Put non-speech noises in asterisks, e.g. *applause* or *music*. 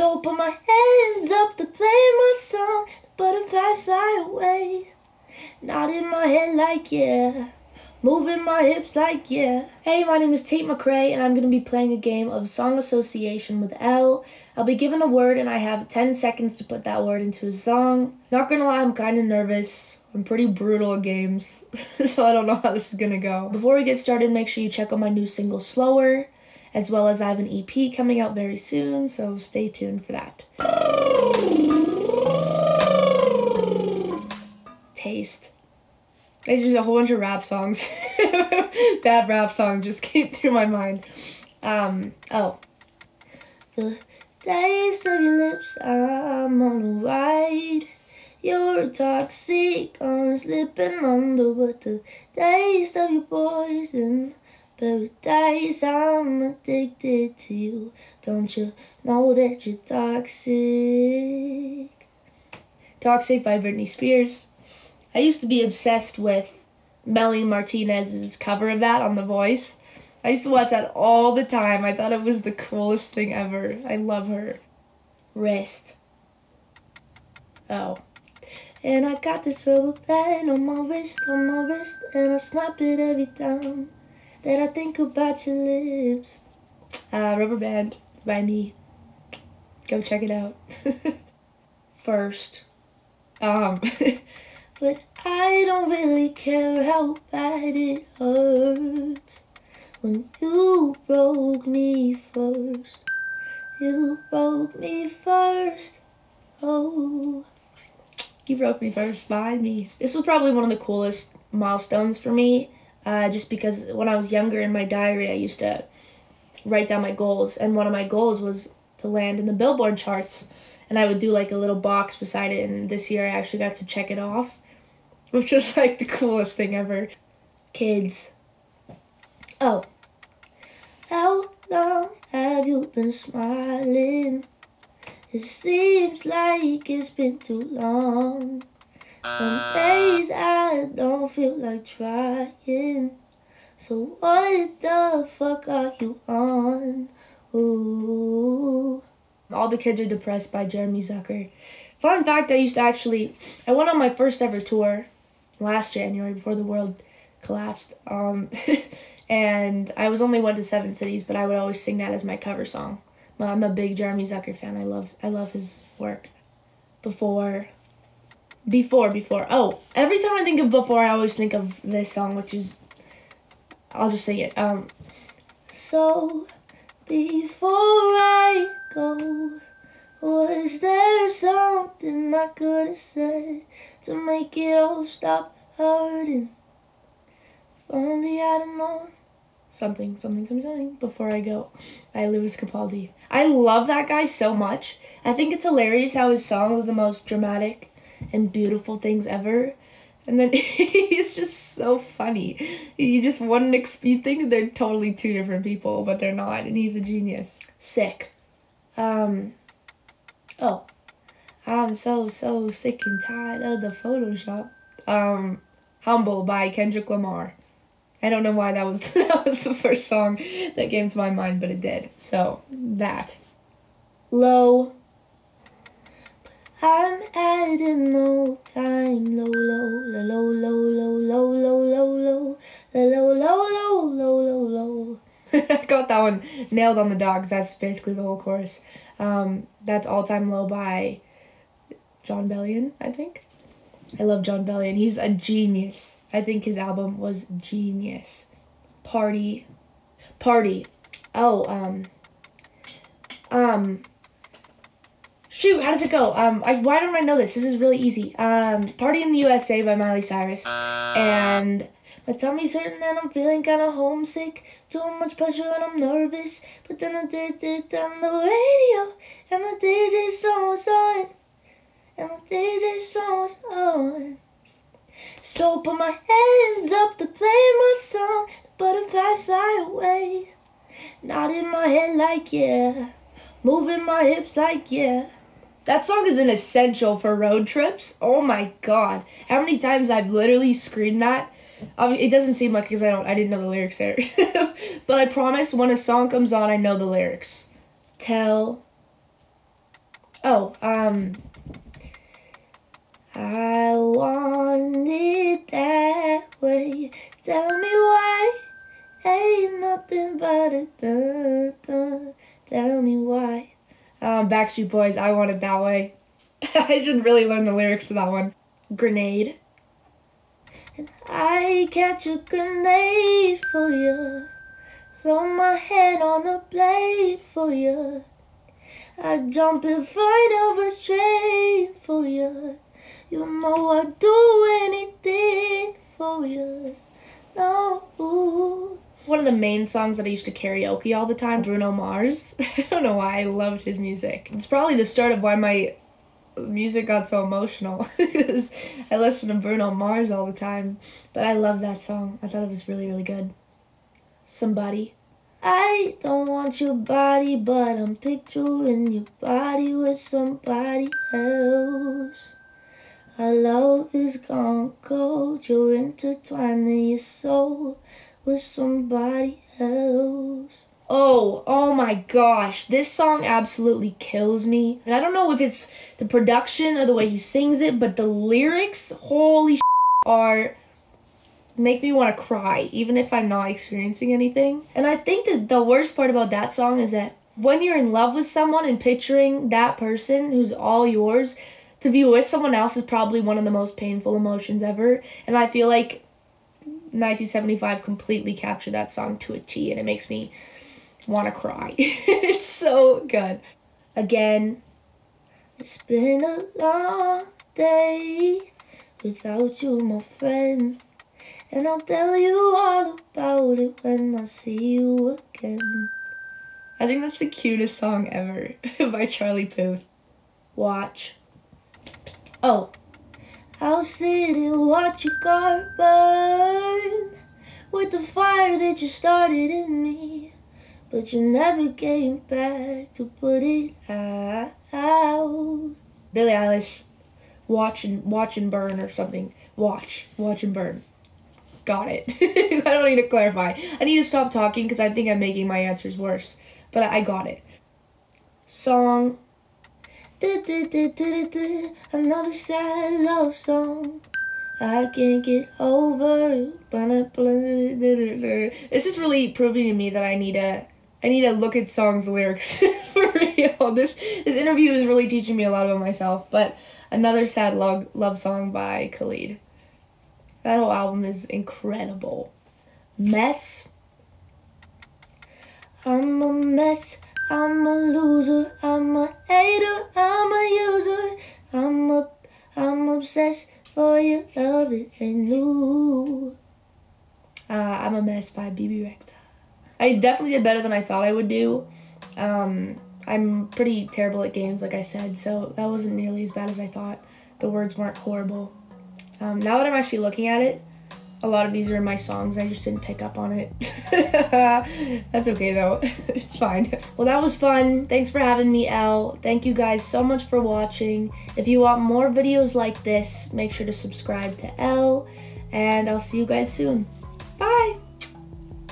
So put my hands up to play my song. The butterflies fly away. Nodding my head like yeah. Moving my hips like yeah. Hey, my name is Tate McRae, and I'm going to be playing a game of song association with Elle. I'll be given a word, and I have 10 seconds to put that word into a song. Not gonna lie, I'm kind of nervous. I'm pretty brutal at games, *laughs* so I don't know how this is gonna go. Before we get started, make sure you check out my new single, Slower, as well as I have an EP coming out very soon, so stay tuned for that. Taste. I just a whole bunch of rap songs. *laughs* Bad rap song just *laughs* came through my mind. Um, oh. The taste of your lips, I'm on a ride. You're toxic, I'm slipping under, but the taste of your poison. Paradise, I'm addicted to you. Don't you know that you're toxic? Toxic by Britney Spears. I used to be obsessed with Melanie Martinez's cover of that on The Voice. I used to watch that all the time. I thought it was the coolest thing ever. I love her. Wrist. Oh. And I got this rubber band on my wrist, on my wrist, and I snap it every time that I think about your lips. Uh, rubber band by me. Go check it out. *laughs* First. Um. *laughs* But I don't really care how bad it hurts when you broke me first. You broke me first. Oh, you broke me first. Mind me. This was probably one of the coolest milestones for me, uh, just because when I was younger in my diary, I used to write down my goals, and one of my goals was to land in the Billboard charts. And I would do like a little box beside it, and this year I actually got to check it off which was *laughs* like the coolest thing ever. Kids. Oh. How long have you been smiling? It seems like it's been too long. Some days I don't feel like trying. So what the fuck are you on? Ooh. All the kids are depressed by Jeremy Zucker. Fun fact, I used to actually I went on my first ever tour last January before the world collapsed. Um, *laughs* and I was only one to seven cities, but I would always sing that as my cover song. I'm a big Jeremy Zucker fan. I love I love his work. Before, before, before. Oh, every time I think of before, I always think of this song, which is, I'll just sing it. Um, so before I go, was there something I could have said? to make it all stop hurting. If only I'd have known something, something, something, something before I go. By Lewis Capaldi. I love that guy so much. I think it's hilarious how his songs are the most dramatic and beautiful things ever. And then *laughs* he's just so funny. You just wouldn't expect, you think they're totally two different people, but they're not, and he's a genius. Sick. Um, oh, I'm so so sick and tired of the Photoshop. Um, Humble by Kendrick Lamar. I don't know why that was *laughs* that was the first song that came to my mind, but it did. So that. Low. I'm at an old time low low low low low low low low low low low low low low low. I got that one nailed on the dogs. That's basically the whole chorus. Um, that's all time low by Jon Bellion, I think. I love Jon Bellion. He's a genius. I think his album was genius. Party. Party. Oh, um. Um. Shoot, how does it go? Um, I, why don't I know this? This is really easy. Um, Party in the USA by Miley Cyrus. And my tummy's hurting and I'm feeling kind of homesick. Too much pressure and I'm nervous. But then I did it on the radio and the DJ song was on and the DJ song's on. So put my hands up to play my song. The butterflies fly away. Nodding my head like yeah. Moving my hips like yeah. That song is an essential for road trips. Oh my god. How many times I've literally screamed that. It doesn't seem like because I don't I didn't know the lyrics there. *laughs* but I promise when a song comes on I know the lyrics. Tell Oh, um, I want it that way. Tell me why ain't nothing but a. Tell me why. Um, Backstreet Boys, I want it that way. *laughs* I should really learn the lyrics to that one. Grenade. I catch a grenade for you. Throw my head on a blade for you. I jump in front of a train for you. You know I'd do anything for you. No. One of the main songs that I used to karaoke all the time, Bruno Mars. *laughs* I don't know why I loved his music. It's probably the start of why my music got so emotional *laughs* because I listen to Bruno Mars all the time. But I love that song. I thought it was really, really good. Somebody. I don't want your body, but I'm picturing your body with somebody else. Our love is gone cold, you're intertwining your soul with somebody else. Oh, oh my gosh, this song absolutely kills me. And I don't know if it's the production or the way he sings it, but the lyrics, holy are make me want to cry, even if I'm not experiencing anything. And I think that the worst part about that song is that when you're in love with someone and picturing that person who's all yours, to be with someone else is probably one of the most painful emotions ever. And I feel like 1975 completely captured that song to a T, and it makes me want to cry. *laughs* it's so good. Again, it's been a long day without you, my friend. And I'll tell you all about it when I see you again. I think that's the cutest song ever *laughs* by Charlie Puth. Watch. Oh. I'll sit and watch your car burn with the fire that you started in me. But you never came back to put it out. Billie Eilish, watch and watch and burn or something. Watch, watch and burn. Got it. *laughs* I don't need to clarify. I need to stop talking because I think I'm making my answers worse. But I got it. Song. Another sad love song. I can't get over. This is really proving to me that I need to I need to look at songs lyrics *laughs* for real. This this interview is really teaching me a lot about myself. But another sad love love song by Khalid. That whole album is incredible. Mess. I'm a mess. I'm a loser. I'm a hater. I'm a user. I'm a I'm obsessed for your love. New. Uh, I'm a mess by Bebe Rexha. I definitely did better than I thought I would do. Um, I'm pretty terrible at games, like I said, so that wasn't nearly as bad as I thought. The words weren't horrible. Um, now that I'm actually looking at it, a lot of these are in my songs. I just didn't pick up on it. *laughs* That's okay though. *laughs* it's fine. Well, that was fun. Thanks for having me, Elle. Thank you guys so much for watching. If you want more videos like this, make sure to subscribe to Elle, and I'll see you guys soon.